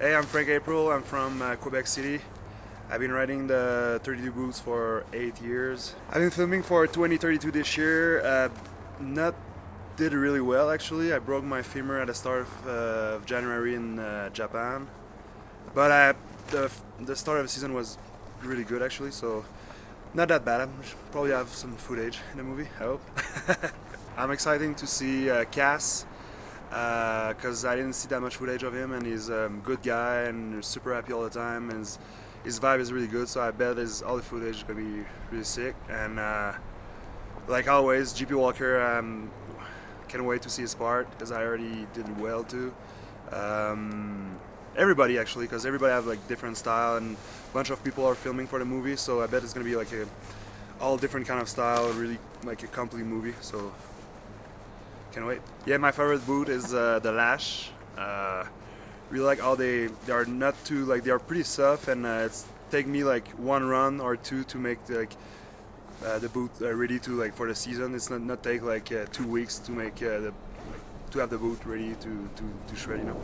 Hey, I'm Frank April. I'm from uh, Quebec City. I've been riding the 32 boots for eight years. I've been filming for 2032 this year. Uh, not did really well actually. I broke my femur at the start of, uh, of January in uh, Japan, but I, the the start of the season was really good actually. So not that bad. I probably have some footage in the movie. I hope. I'm excited to see uh, Cass because uh, I didn't see that much footage of him, and he's a um, good guy and super happy all the time, and his, his vibe is really good. So I bet his, all the footage is gonna be really sick. And uh, like always, JP Walker, um, can't wait to see his part because I already did well too. Um, everybody actually, because everybody have like different style, and a bunch of people are filming for the movie. So I bet it's gonna be like a all different kind of style, really like a complete movie. So can't wait. Yeah, my favorite boot is uh, the Lash. Uh, really like how they they are not too like they are pretty soft and uh, it's take me like one run or two to make like uh, the boot uh, ready to like for the season. It's not not take like uh, two weeks to make uh, the to have the boot ready to to to shred. You know.